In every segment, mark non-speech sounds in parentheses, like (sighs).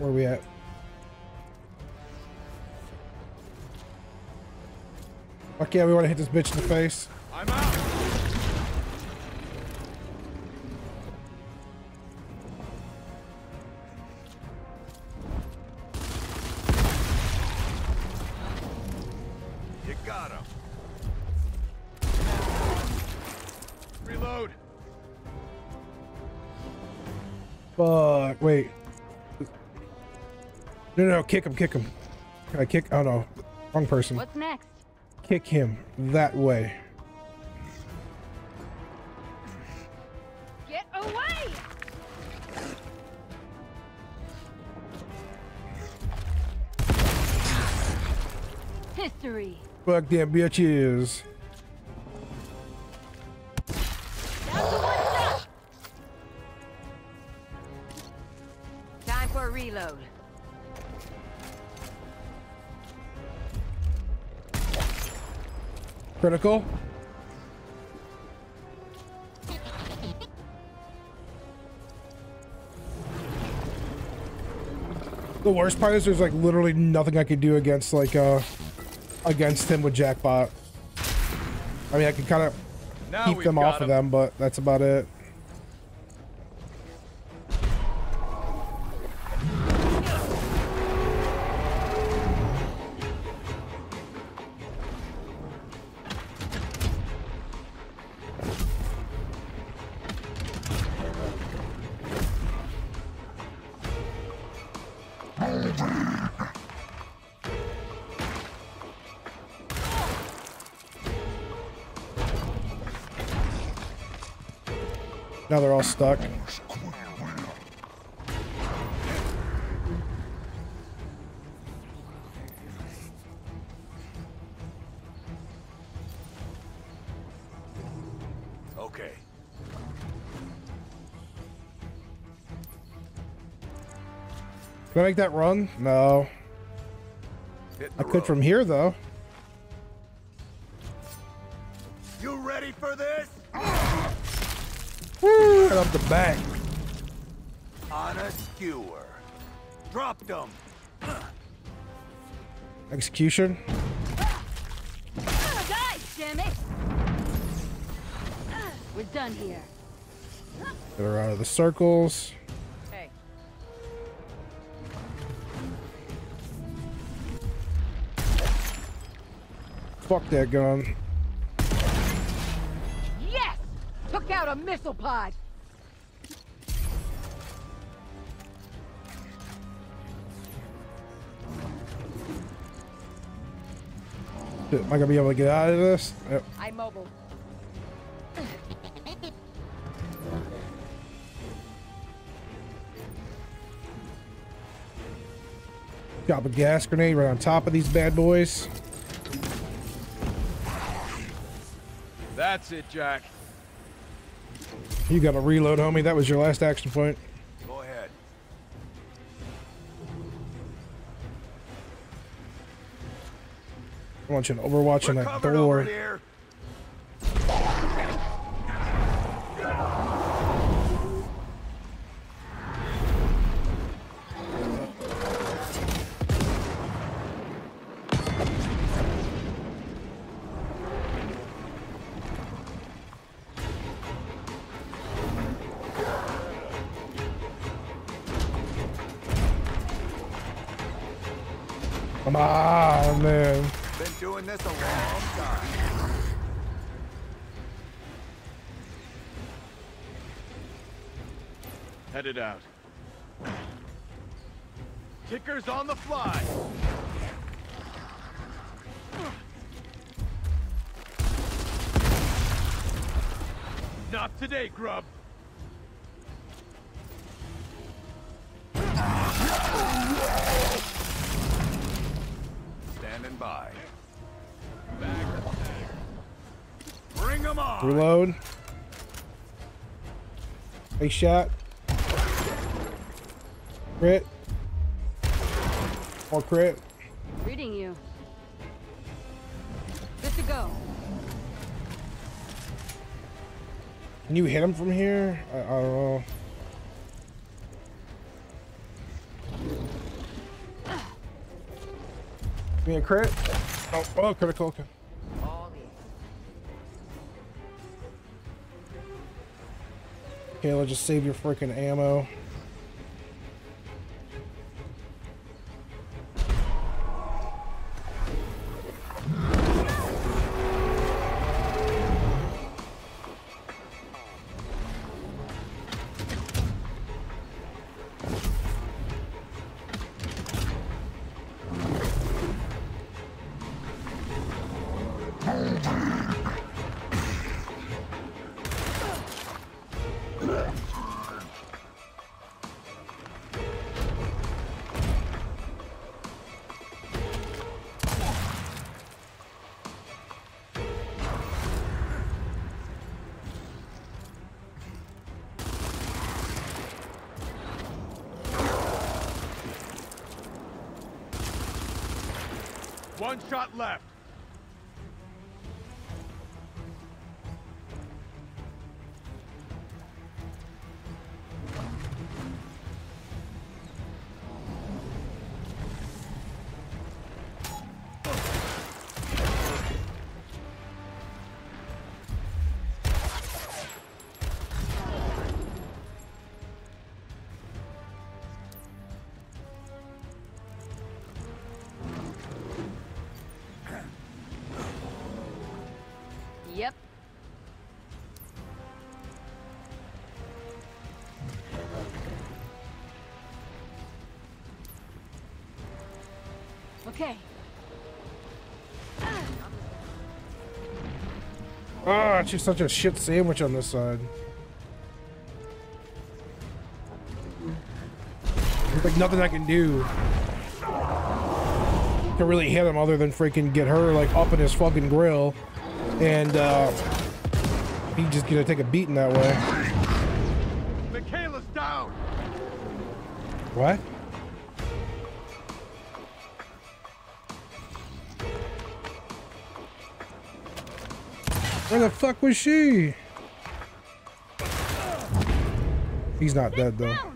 Where we at? Fuck yeah, we want to hit this bitch in the face. I'm out. No, kick him, kick him. Can I kick? Oh no, wrong person. What's next? Kick him that way. Get away! History. Fuck them bitches. Critical. The worst part is there's like literally nothing I could do against like uh against him with Jackbot. I mean I can kind of keep them off of them, but that's about it. Now they're all stuck. Okay. Can I make that run? No. I could road. from here though. You ready for this? Woo! Right up the back. On a skewer. Dropped them. Execution. Die, damn it! We're done here. Get her out of the circles. Hey. Fuck that gun. Yes! Took out a missile pod! Am I gonna be able to get out of this? Yep. I'm mobile. Drop a gas grenade right on top of these bad boys. That's it, Jack. You got to reload, homie. That was your last action point. You to overwatch We're that covered door. Come on, man. Been doing this a long time. Headed out. Kickers on the fly. Not today, grub. Standing by. Come on. Reload. Big shot. Crit. More crit. Reading you. Good to go. Can you hit him from here? I, I don't know. Give me a crit. Oh, oh critical. Okay. Kayla, just save your freaking ammo. One shot left. Okay. Ah, she's such a shit sandwich on this side. There's like nothing I can do to really hit him other than freaking get her like up in his fucking grill. And uh he's just gonna take a beating that way. Mikayla's down. What? Where the fuck was she? He's not dead though.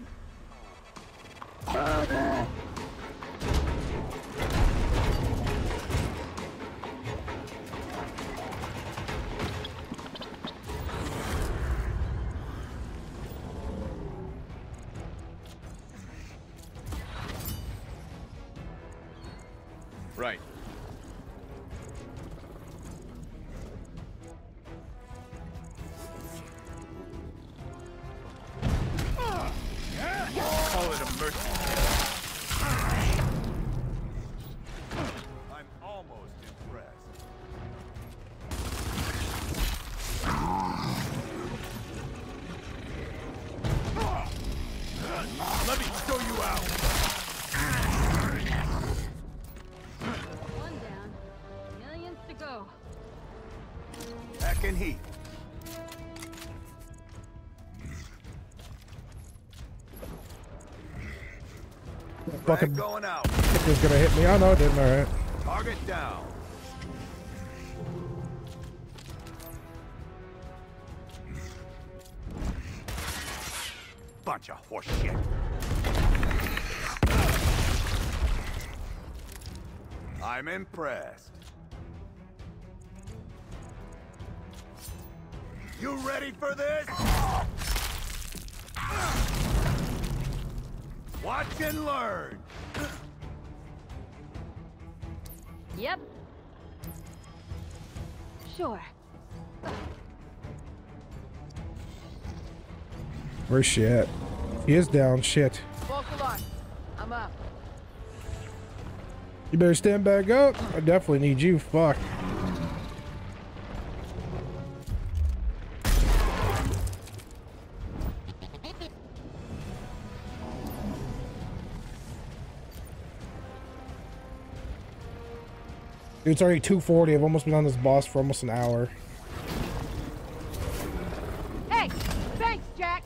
Fucking going out. was gonna hit me. Oh no, it didn't. All right. Target down. Bunch of horse shit. I'm impressed. You ready for this? Watch and learn. Yep. Sure. Where's she at? She is down. Shit. False alarm. I'm up. You better stand back up. I definitely need you. Fuck. Dude, it's already 240. I've almost been on this boss for almost an hour. Hey! Thanks, Jack!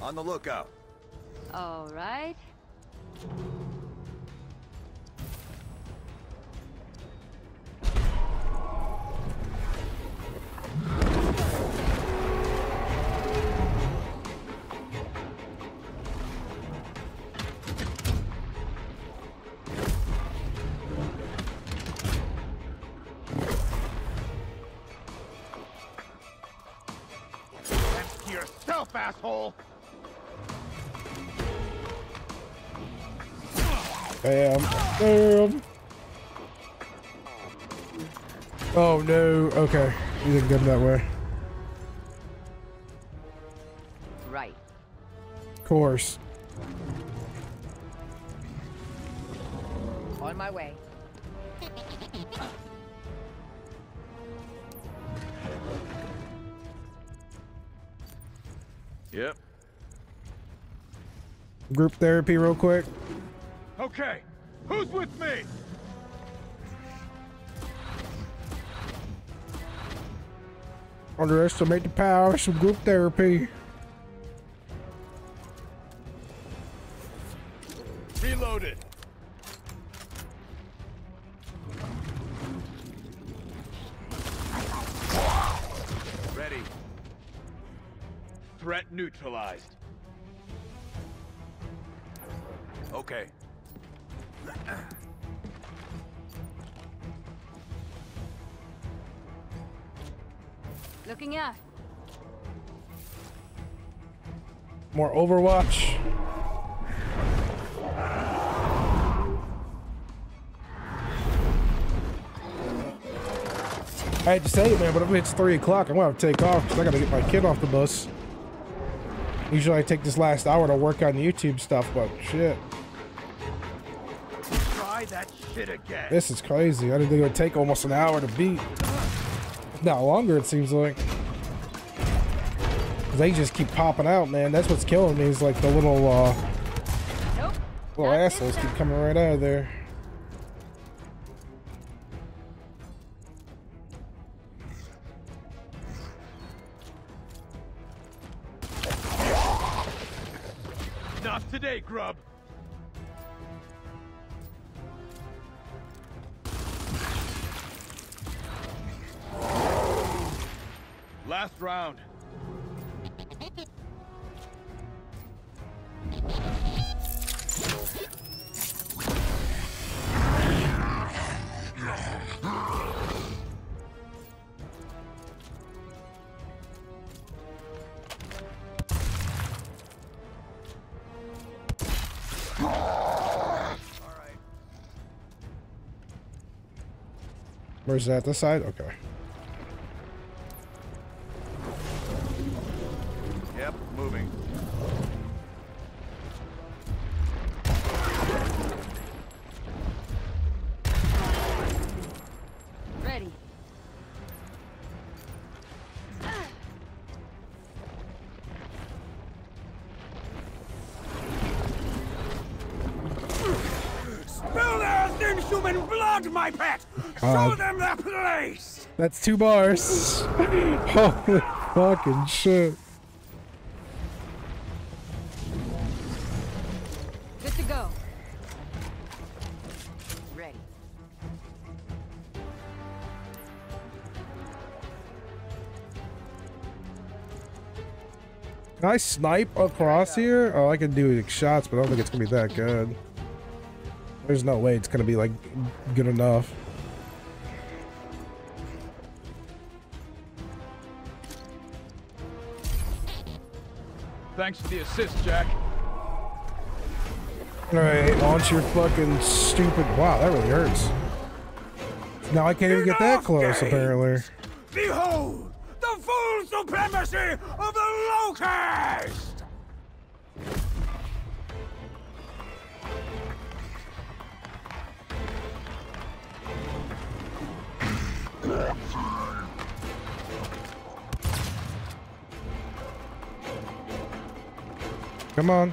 On the lookout. All right. Damn. Damn. Oh no. Okay. You didn't get him that way. Right. Of course. On my way. Yep. Group therapy real quick. Okay, who's with me? Underestimate the power of some group therapy. Reloaded. Ready. Threat neutralized. Looking out. More Overwatch. I hate to say it, man, but if it's 3 o'clock, I'm going to take off because I got to get my kid off the bus. Usually I take this last hour to work on YouTube stuff, but shit. This is crazy. I didn't think it would take almost an hour to beat. Not longer, it seems like. They just keep popping out, man. That's what's killing me is like the little, uh, Nope. little Not assholes keep coming right out of there. Not today, grub. Round. Where's that? This side? Okay. Blood, my pet! Show God. them the place! That's two bars. (laughs) Holy fucking shit. Good to go. Ready. Can I snipe across here? Oh, I can do like, shots, but I don't think it's gonna be that good. There's no way it's gonna be like good enough. Thanks for the assist, Jack. Alright, launch your fucking stupid. Wow, that really hurts. Now I can't even get that close, apparently. Behold, the full supremacy of the Locust! Come on.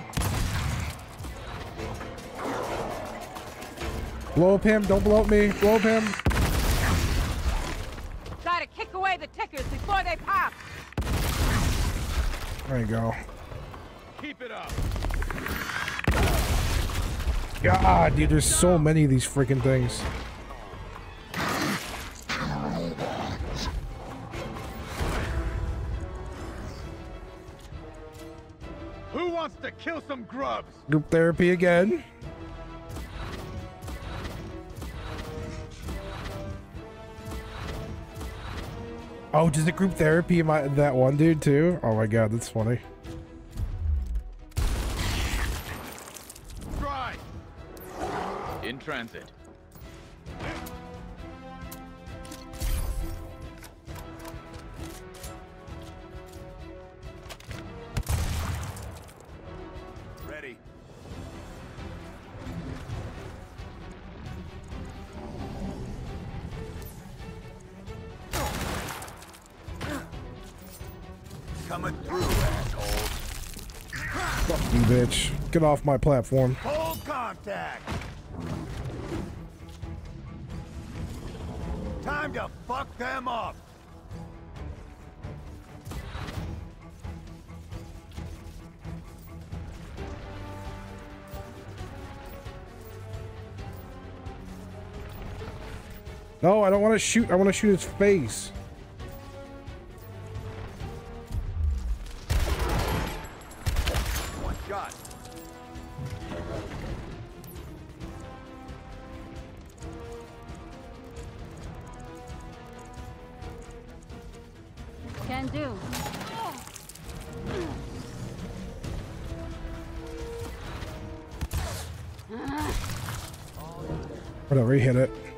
Blow up him. Don't blow up me. Blow up him. Gotta kick away the tickers before they pop. There you go. Keep it up. God, dude, there's so many of these freaking things. Group therapy again. Oh, does it group therapy my that one dude too? Oh my god, that's funny. In transit. Coming through, assholes. Fuck you, bitch. Get off my platform. Hold contact. Time to fuck them up. No, I don't want to shoot. I want to shoot his face. Shot. Can do. Whatever, he hit it.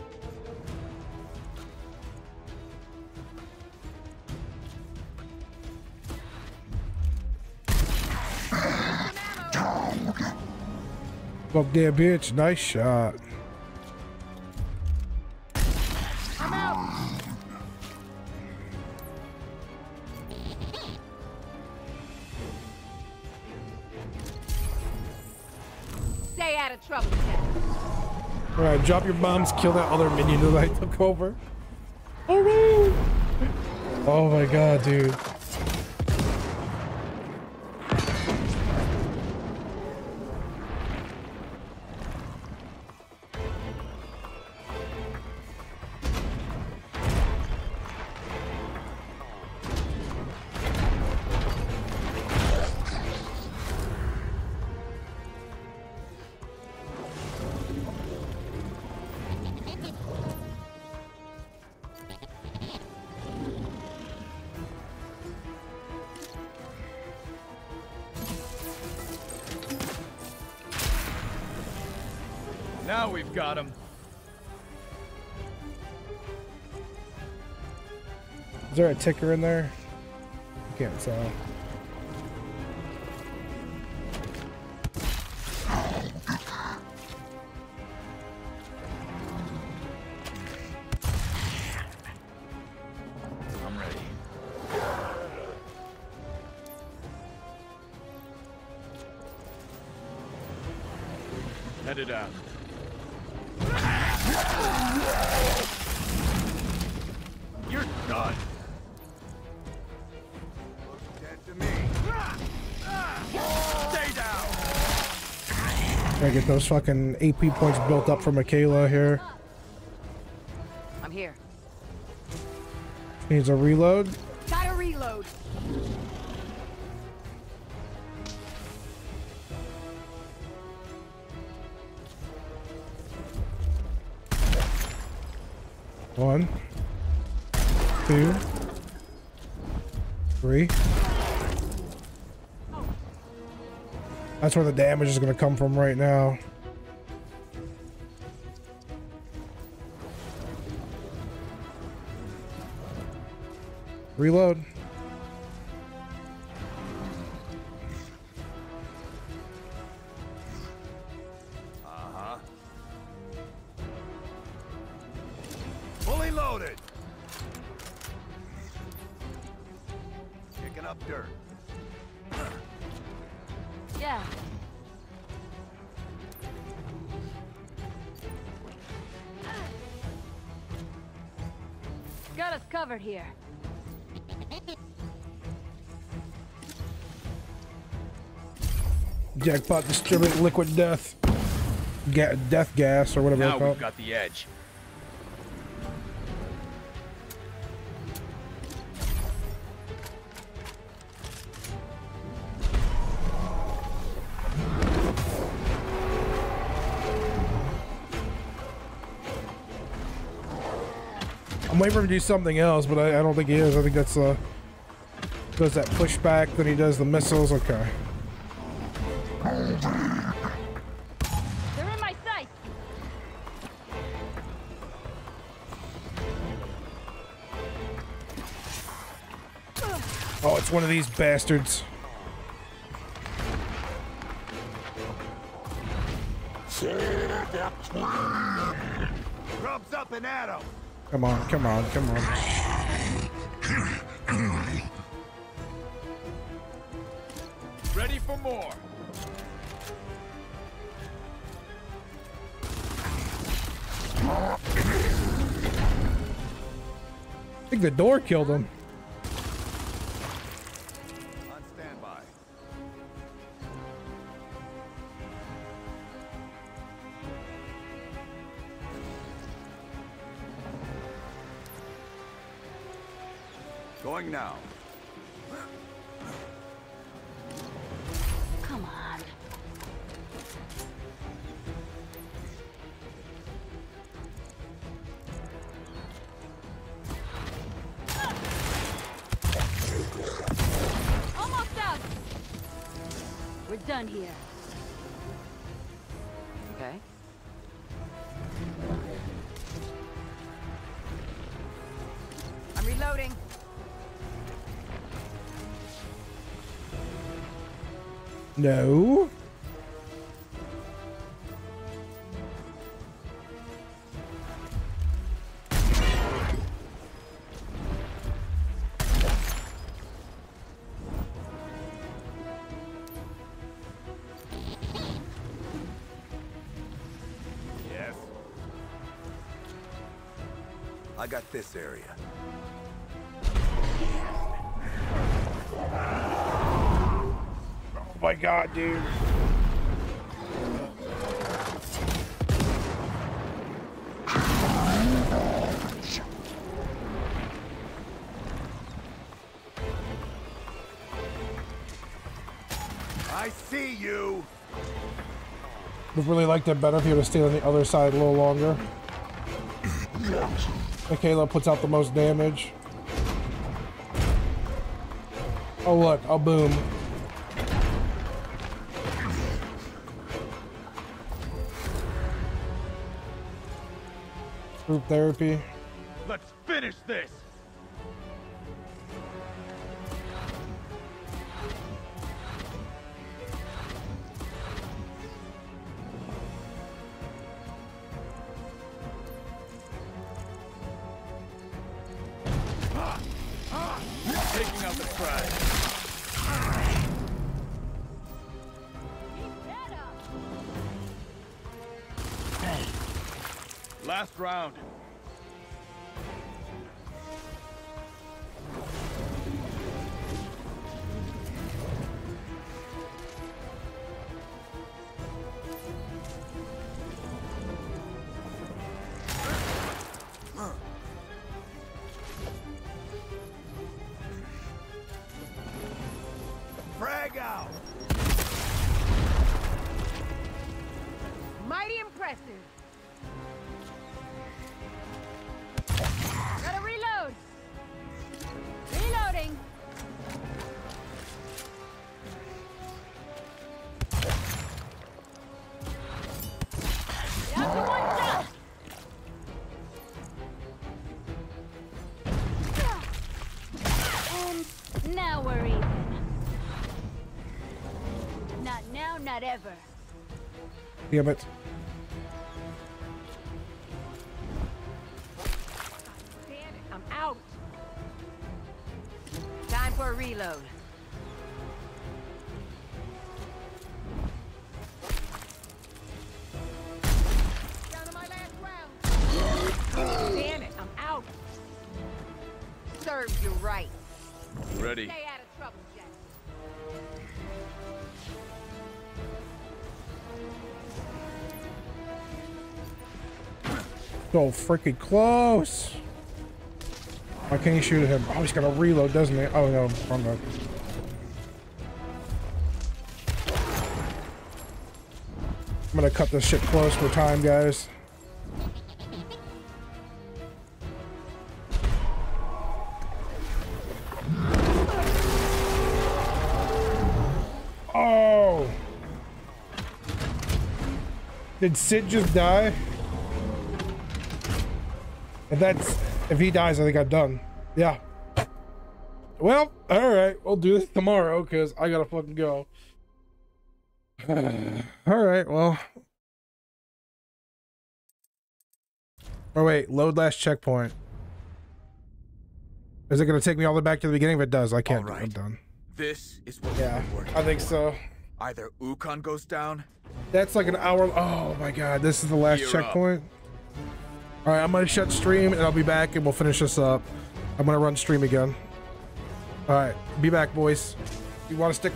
Fuck there, bitch. Nice shot. I'm out. Stay out of trouble, Jack. Alright, drop your bombs, kill that other minion that I took over. Alright! Oh my god, dude. Got him. Is there a ticker in there? I can't tell. Get those fucking AP points built up for Mikayla here. I'm here. Needs a reload. Gotta reload. One, two, three. That's where the damage is going to come from right now. Reload. Uh-huh. Fully loaded. Kicking up dirt. Yeah. Got us covered here. Jackpot distribute liquid death. Ga- death gas or whatever Now we've got the edge. I'm waiting for him to do something else, but I, I don't think he is. I think that's uh does that pushback, then he does the missiles. Okay. They're in my sight. Oh, it's one of these bastards. Come on, come on, come on. Ready for more. I think the door killed him. Going now. Come on. Almost out. We're done here. No. Yes. I got this area. My god, dude. I see you. Would really liked it better if he would have stayed on the other side a little longer. Mikayla puts out the most damage. Oh look, a boom. Group therapy. Let's finish this. Last now, not ever. Damn it. Damn it, I'm out. Time for a reload. Down to my last round. Damn it, I'm out. Serves you right. Ready. So freaking close. Why can't you shoot at him? Oh, he's got to reload, doesn't he? Oh no, wrong gun. I'm gonna cut this shit close for time, guys. Oh! Did Sid just die? If that's if he dies, I think I'm done. Yeah. Well, all right. We'll do this tomorrow because I gotta fucking go. (sighs) all right. Well. Oh wait, load last checkpoint. Is it gonna take me all the way back to the beginning? If it does, I can't. All right. I'm done. This is what Yeah, we've been working I think so. Either Ukkon goes down, That's like an hour. Oh my god, this is the last Gear up. All right, I'm gonna shut stream and I'll be back and we'll finish this up. I'm gonna run stream again. All right, be back, boys. You want to stick?